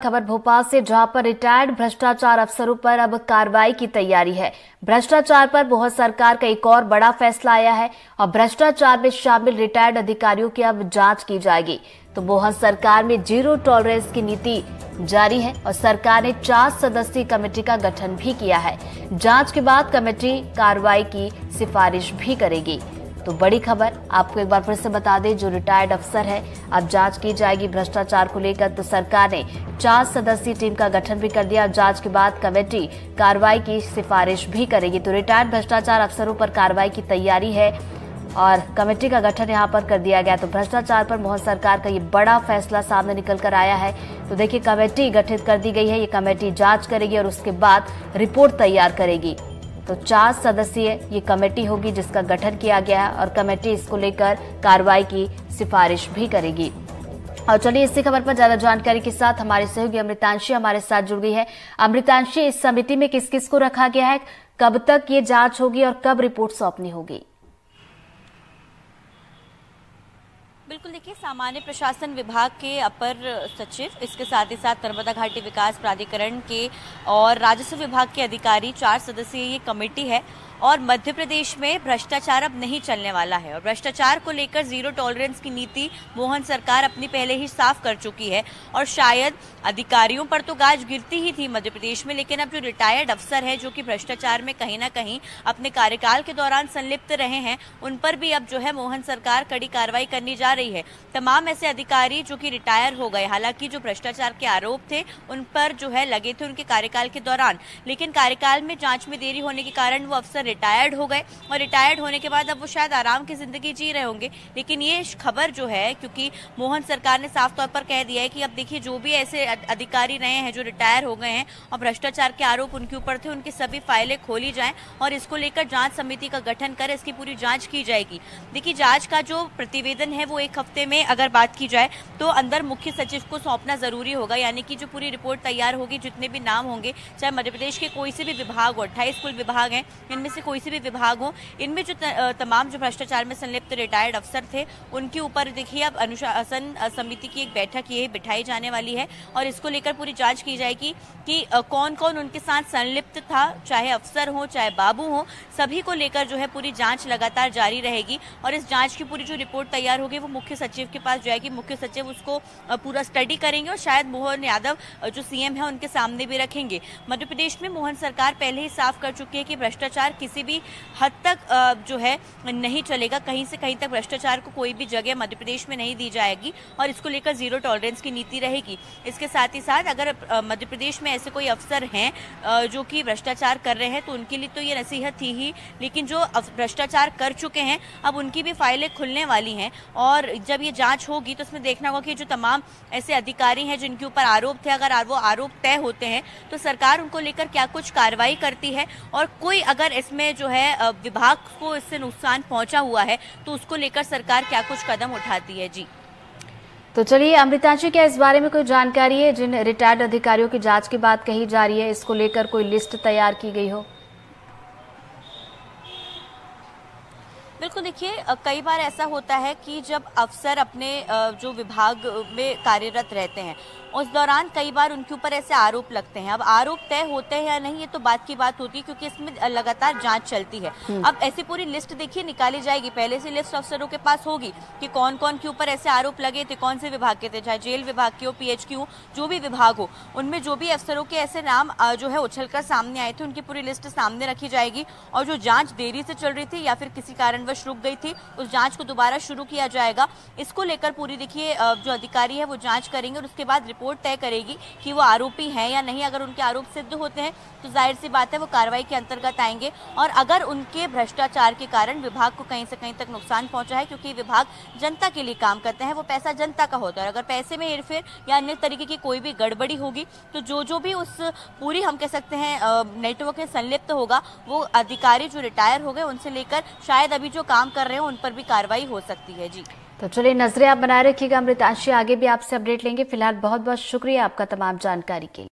खबर भोपाल से, जहाँ पर रिटायर्ड भ्रष्टाचार अफसरों पर अब कार्रवाई की तैयारी है। भ्रष्टाचार पर बहुत सरकार का एक और बड़ा फैसला आया है और भ्रष्टाचार में शामिल रिटायर्ड अधिकारियों की अब जाँच की जाएगी। तो मोहन सरकार में ज़ीरो टॉलरेंस की नीति जारी है और सरकार ने चार सदस्यीय कमेटी का गठन भी किया है। जाँच के बाद कमेटी कार्रवाई की सिफारिश भी करेगी। तो बड़ी खबर, आपको एक बार फिर से बता दें, जो रिटायर्ड अफसर है, अब जाँच की जाएगी भ्रष्टाचार को लेकर तो सरकार ने चार सदस्यीय टीम का गठन भी कर दिया और जाँच के बाद कमेटी कार्रवाई की सिफारिश भी करेगी। तो रिटायर्ड भ्रष्टाचार अफसरों पर कार्रवाई की तैयारी है और कमेटी का गठन यहाँ पर कर दिया गया। तो भ्रष्टाचार पर मोहन सरकार का ये बड़ा फैसला सामने निकल कर आया है। तो देखिए, कमेटी गठित कर दी गई है, ये कमेटी जाँच करेगी और उसके बाद रिपोर्ट तैयार करेगी। तो चार सदस्यीय ये कमेटी होगी जिसका गठन किया गया है और कमेटी इसको लेकर कार्रवाई की सिफारिश भी करेगी। और चलिए इसी खबर पर ज़्यादा जानकारी के साथ हमारे सहयोगी अमृतांशी हमारे साथ जुड़ गई है। अमृतांशी, इस समिति में किस किस को रखा गया है? कब तक ये जाँच होगी और कब रिपोर्ट सौंपनी होगी? बिल्कुल, देखिए, सामान्य प्रशासन विभाग के अपर सचिव, इसके साथ ही साथ नर्मदा घाटी विकास प्राधिकरण के और राजस्व विभाग के अधिकारी, चार सदस्यीय ये कमेटी है। और मध्य प्रदेश में भ्रष्टाचार अब नहीं चलने वाला है। और भ्रष्टाचार को लेकर ज़ीरो टॉलरेंस की नीति मोहन सरकार अपनी पहले ही साफ़ कर चुकी है। और शायद अधिकारियों पर तो गाज गिरती ही थी मध्य प्रदेश में, लेकिन अब जो रिटायर्ड अफसर है, जो कि भ्रष्टाचार में कहीं ना कहीं अपने कार्यकाल के दौरान संलिप्त रहे हैं, उन पर भी अब जो है मोहन सरकार कड़ी कार्रवाई करनी जा रही है। तमाम ऐसे अधिकारी जो कि रिटायर हो गए, हालाँकि जो भ्रष्टाचार के आरोप थे, उन पर जो है लगे थे उनके कार्यकाल के दौरान। लेकिन कार्यकाल में जाँच में देरी होने के कारण वो अफसर रिटायर्ड हो गए और रिटायर्ड होने के बाद अब वो शायद आराम की ज़िंदगी जी रहे होंगे। लेकिन ये खबर जो है, क्योंकि मोहन सरकार ने साफ़ तौर पर कह दिया है कि अब देखिए, जो भी ऐसे अधिकारी रहे हैं, जो रिटायर हो गए हैं और भ्रष्टाचार के आरोप उनके ऊपर थे, उनकी सभी फाइलें खोली जाएँ और इसको लेकर जाँच समिति का गठन कर, इसकी पूरी जाँच की जाएगी। देखिए, जाँच का जो प्रतिवेदन है, वो एक हफ़्ते में अगर बात की जाए तो अंदर मुख्य सचिव को सौंपना ज़रूरी होगा। यानी कि जो पूरी रिपोर्ट तैयार होगी, जितने भी नाम होंगे, चाहे मध्य प्रदेश के कोई से भी विभाग हो, अट्ठाईस कुल विभाग हैं, इनमें से कोई से भी विभाग हो, इनमें जो तमाम जो भ्रष्टाचार में संलिप्त रिटायर्ड अफसर थे, उनके ऊपर देखिए अब अनुशासन समिति की एक बैठक ये बिठाई जाने वाली है और इसको लेकर पूरी जाँच की जाएगी कि कौन कौन उनके साथ संलिप्त था, चाहे अफसर हो, चाहे बाबू हो, सभी को लेकर जो है पूरी जाँच लगातार जारी रहेगी और इस जाँच की पूरी जो रिपोर्ट तैयार होगी, वो मुख्य सचिव के पास जाएगी। मुख्य सचिव उसको पूरा स्टडी करेंगे और शायद मोहन यादव जो सीएम है, उनके सामने भी रखेंगे। मध्य प्रदेश में मोहन सरकार पहले ही साफ़ कर चुकी है कि भ्रष्टाचार किसी भी हद तक जो है, नहीं चलेगा। कहीं से कहीं तक भ्रष्टाचार को कोई भी जगह मध्य प्रदेश में नहीं दी जाएगी और इसको लेकर ज़ीरो टॉलरेंस की नीति रहेगी। इसके साथ ही साथ अगर मध्य प्रदेश में ऐसे कोई अफसर हैं जो कि भ्रष्टाचार कर रहे हैं तो उनके लिए तो ये नसीहत थी ही। लेकिन जो भ्रष्टाचार कर चुके हैं, अब उनकी भी फाइलें खुलने वाली हैं और जब ये जाँच होगी तो उसमें देखना होगा कि जो तमाम ऐसे अधिकारी हैं, जिनके ऊपर आरोप थे, अगर वो आरोप तय होते हैं तो सरकार उनको लेकर क्या कुछ कार्रवाई करती है? और कोई अगर इसमें जो है विभाग को इससे नुकसान पहुँचा हुआ है तो उसको लेकर सरकार क्या कुछ कदम उठाती है? जी। तो चलिए अमृता जी क्या इस बारे में कोई जानकारी है? जिन रिटायर्ड अधिकारियों की जाँच की बात कही जा रही है, इसको लेकर कोई लिस्ट तैयार की गई हो? बिल्कुल देखिए कई बार ऐसा होता है कि जब अफसर अपने जो विभाग में कार्यरत रहते हैं उस दौरान कई बार उनके ऊपर ऐसे आरोप लगते हैं। अब आरोप तय होते हैं या नहीं ये तो बात की बात होती है क्योंकि इसमें लगातार जाँच चलती है। हम्म। अब ऐसी पूरी लिस्ट देखिए निकाली जाएगी। पहले से लिस्ट अफसरों के पास होगी कि कौन कौन के ऊपर ऐसे आरोप लगे थे कौन से विभाग के थे चाहे जेल विभाग के हो पीएच की हो जो भी विभाग हो उनमें जो भी अफसरों के ऐसे नाम जो है उछलकर सामने आए थे उनकी पूरी लिस्ट सामने रखी जाएगी। और जो जाँच देरी से चल रही थी या फिर किसी कारणवश रुक गई थी। उस जाँच को दोबारा शुरू किया जाएगा। इसको लेकर पूरी देखिए जो अधिकारी है वो जाँच करेंगे और उसके बाद रिपोर्ट तय करेगी कि वो आरोपी हैं या नहीं। अगर उनके आरोप सिद्ध होते हैं तो ज़ाहिर सी बात है वो कार्रवाई के अंतर्गत आएँगे। और अगर उनके भ्रष्टाचार के कारण विभाग को कहीं से कहीं तक नुकसान पहुँचा है, क्योंकि विभाग जनता के लिए काम करते हैं, वो पैसा जनता का होता है। अगर पैसे में हेरफेर या अन्य तरीके की कोई भी गड़बड़ी होगी तो जो जो भी उस पूरी हम कह सकते हैं नेटवर्क में संलिप्त होगा, वो अधिकारी जो रिटायर हो गए, उनसे लेकर शायद अभी जो काम कर रहे हैं, उन पर भी कार्रवाई हो सकती है, जी। तो चलिए, नज़रें आप बनाए रखिएगा, अमृतांशी आगे भी आपसे अपडेट लेंगे। फ़िलहाल बहुत बहुत शुक्रिया आपका तमाम जानकारी के लिए।